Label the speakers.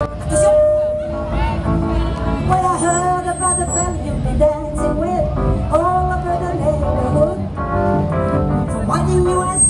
Speaker 1: When I heard about the fellow you've been dancing with all over the neighborhood From what you U.S.